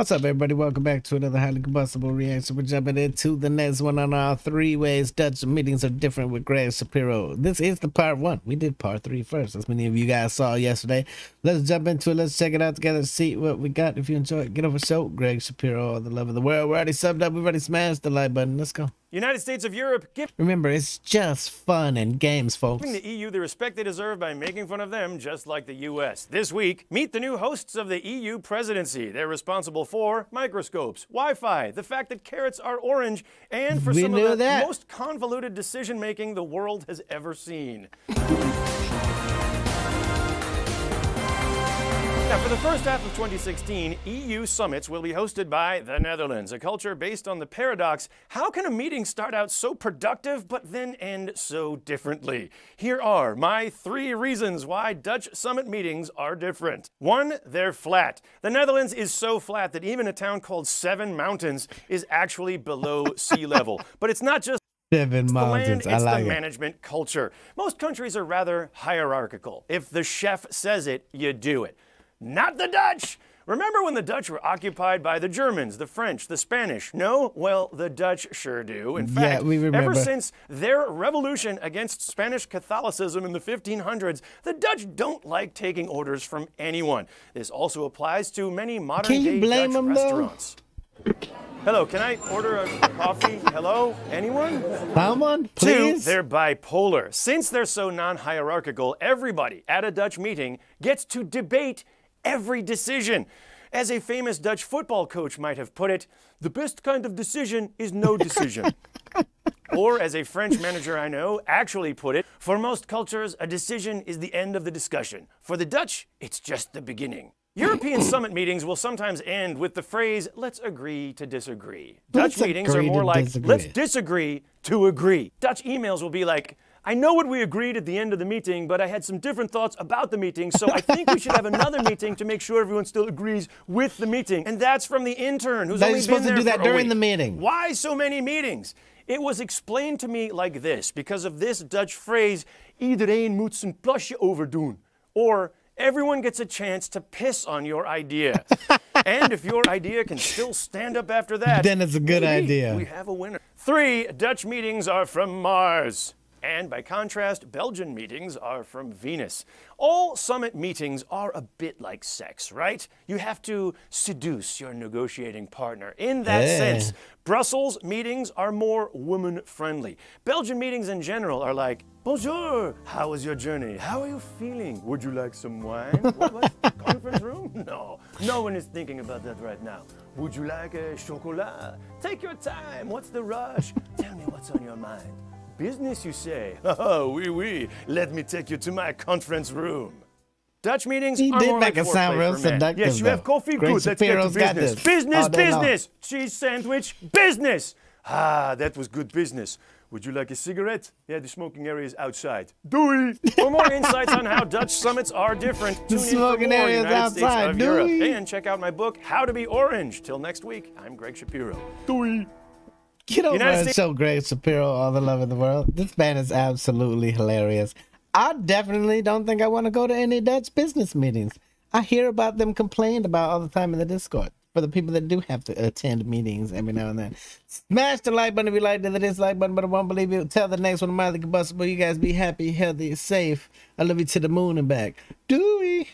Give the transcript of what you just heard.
What's up, everybody? Welcome back to another highly combustible reaction. We're jumping into the next one on our three ways Dutch meetings are different with Greg Shapiro. This is the part one. We did part three first, as many of you guys saw yesterday. Let's jump into it. Let's check it out together, see what we got. If you enjoy it, get over show. Greg Shapiro, the love of the world. We're already subbed up. We've already smashed the like button. Let's go. United States of Europe giving Remember, it's just fun and games, folks. Giving the EU the respect they deserve by making fun of them, just like the US. This week, meet the new hosts of the EU presidency. They're responsible for microscopes, Wi-Fi, the fact that carrots are orange, and for We some of the that. most convoluted decision making the world has ever seen. Now, for the first half of 2016, EU summits will be hosted by the Netherlands, a culture based on the paradox how can a meeting start out so productive but then end so differently? Here are my three reasons why Dutch summit meetings are different. One, they're flat. The Netherlands is so flat that even a town called Seven Mountains is actually below sea level. But it's not just Seven the land, mountains. I it's like the it. management culture. Most countries are rather hierarchical. If the chef says it, you do it. Not the Dutch! Remember when the Dutch were occupied by the Germans, the French, the Spanish? No? Well, the Dutch sure do. In fact, we remember. ever since their revolution against Spanish Catholicism in the 1500s, the Dutch don't like taking orders from anyone. This also applies to many modern Can you blame Dutch them, though? restaurants. Hello, can I order a coffee? Hello? Anyone? Someone, Two, please. they're bipolar. Since they're so non hierarchical, everybody at a Dutch meeting gets to debate every decision. As a famous Dutch football coach might have put it, the best kind of decision is no decision. Or, as a French manager I know actually put it, for most cultures, a decision is the end of the discussion. For the Dutch, it's just the beginning. European summit meetings will sometimes end with the phrase, let's agree to disagree. Let's Dutch meetings are more like, disagree. let's disagree to agree. Dutch emails will be like, I know what we agreed at the end of the meeting, but I had some different thoughts about the meeting, so I think we should have another meeting to make sure everyone still agrees with the meeting. And that's from the intern who's only supposed been to do that during the meeting. Why so many meetings? It was explained to me like this because of this Dutch phrase, iedereen moet zijn plasje overdoen. Or, everyone gets a chance to piss on your idea. and if your idea can still stand up after that, Then it's a good idea. We have a winner. Three, Dutch meetings are from Mars. And by contrast, Belgian meetings are from Venus. All summit meetings are a bit like sex, right? You have to seduce your negotiating partner. In that Yeah. sense, Brussels meetings are more woman friendly. Belgian meetings in general are like, Bonjour, how was your journey? How are you feeling? Would you like some wine? what, what? Conference room? No, no one is thinking about that right now. Would you like a chocolat? Take your time. What's the rush? Tell me what's on your mind. Business, you say? Oh, oui, oui. Let me take you to my conference room. Dutch meetings He are did more make like it sound real seductive, Yes, you though. have coffee. Greg Good. Let's get to business. Business, long. business. Cheese sandwich, business. Ah, that was good business. Would you like a cigarette? Yeah, the smoking area is outside. Doei! For more insights on how Dutch summits are different, The tune in for smoking more area is United States outside. of Europe. And check out my book, How to Be Orange. Till next week, I'm Greg Shapiro. Doei! Get over United States- show Greg Shapiro all the love in the world. This man is absolutely hilarious. I definitely don't think I want to go to any Dutch business meetings. I hear about them complained about all the time in the Discord. For the people that do have to attend meetings every now and then, smash the like button if you like it, the dislike button, but I won't believe you. Tell the next one, Mildly Combustible. You guys be happy, healthy, safe. I love you to the moon and back. Doei.